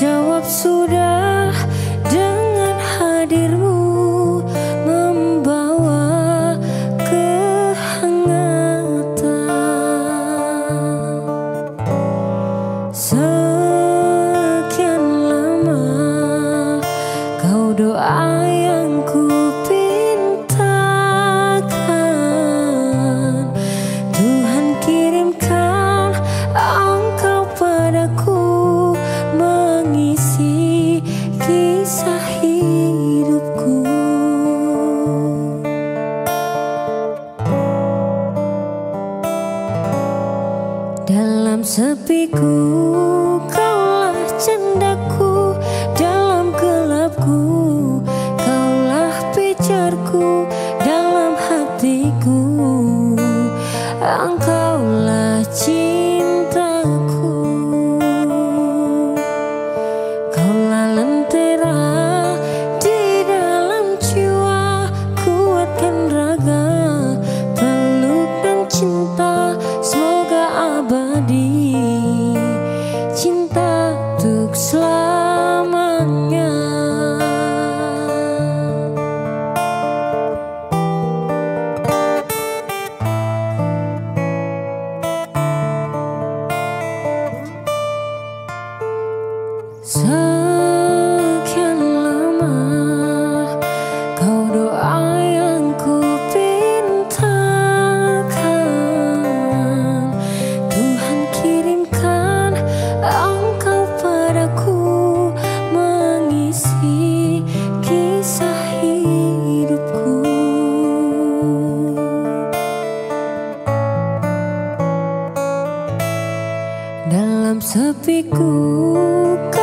Jawab sudah. Dalam sepiku kaulah cendaku Dalam gelapku kaulah pijarku Dalam hatiku. Engkau dalam sepiku.